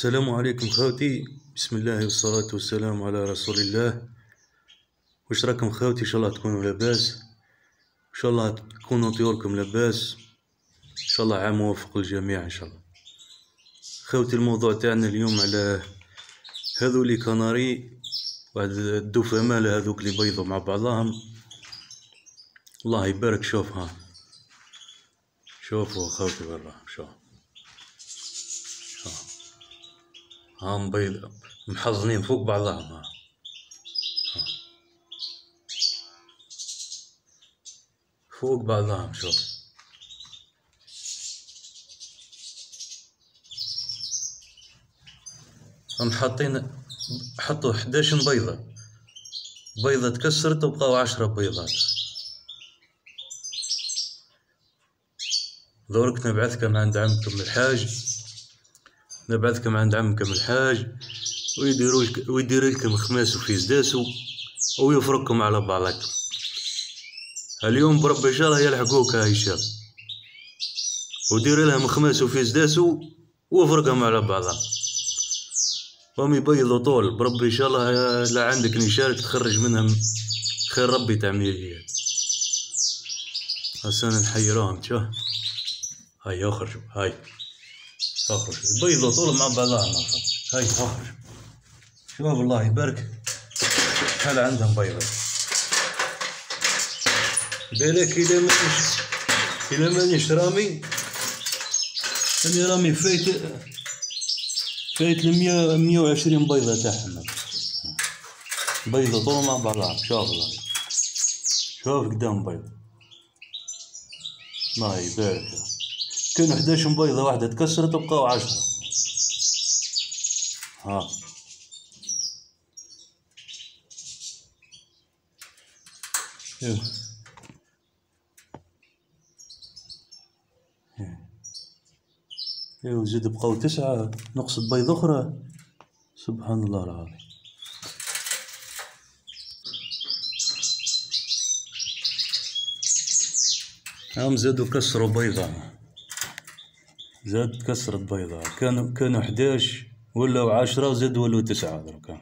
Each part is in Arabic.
السلام عليكم خوتي. بسم الله والصلاة والسلام على رسول الله. واش راكم خوتي؟ إن شاء الله تكونوا لاباس. إن شاء الله تكونوا طيوركم لاباس. إن شاء الله عام موفق للجميع إن شاء الله. خوتي الموضوع تاعنا اليوم على هذو لي كناري واحد الدفمالة هذوك اللي بيضوا مع بعضهم. الله يبارك شوف ها شوفوا خوتي برا شوف. هم بيض محضنين فوق بعضهم. ها. فوق بعضهم شوف. هم حاطين حطوا 11 بيضة بيضة تكسرت وبقاو عشرة بيضات. دورك نبعثكم عند عمكم الحاج. نبعثكم عند عمكم الحاج ويدير لكم خماس وفي زداسو ويفرككم على بعضكم. اليوم برب إن شاء الله يلحقوك يا هشام. ودير لهم خماس وفي زداسو وفرقهم على بعضها هم يبيضوا طول. بربي إن شاء الله لا عندك نشارك تخرج منهم خير ربي تعميريات هسه نحيروهم شوف هاي اخرجوا هاي. اخرجوا يبيضوا طول مع بعضهم هاي اخرجوا شوف الله يبارك. هل عندهم بيضة. بالك إذا ما إذا مانيش رامي. أنا رامي فايت فايت المية مية وعشرين بيضة تاعهم. بيضة طول مع بعضها شوف الله. شوف قدام بيضة. الله يبارك. كانوا 11 بيضة واحدة تكسرت وبقاو عشرة. ها. شوف ايوا زيد بقاو تسعة نقصد بيض أخرى. سبحان الله العظيم. هم زادوا كسروا بيضة. زاد كسرت بيضة كانوا كانوا 11 ولاو عشرة وزاد ولوا تسعة. دركا.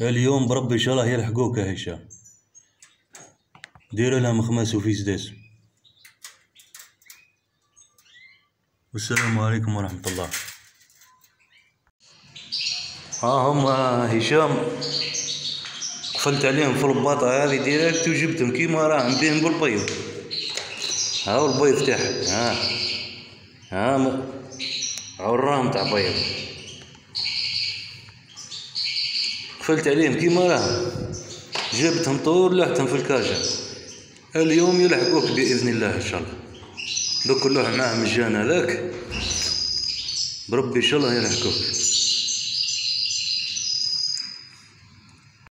اليوم بربي إن شاء الله يلحقوك يا هشام. دير لهم خماس وفي سداس والسلام عليكم ورحمة الله. ها هم هشام. قفلت عليهم في الباطة هذه ديريكت وجبتهم. كيما راهم بين بالبيض. هاو البيض تاعهم. ها. ها م... هاو الرام تاع بيض قفلت عليهم كيما راهم جبتهم طول لحتهم في الكاشة اليوم يلحقوك بإذن الله إن شاء الله. دوك اللوح معاه مجانا هذاك بربي إن شاء الله يلحقوك.